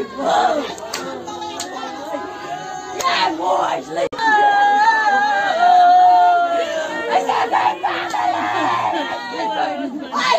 irmão. É voz, Leite. Mas agora, Ai,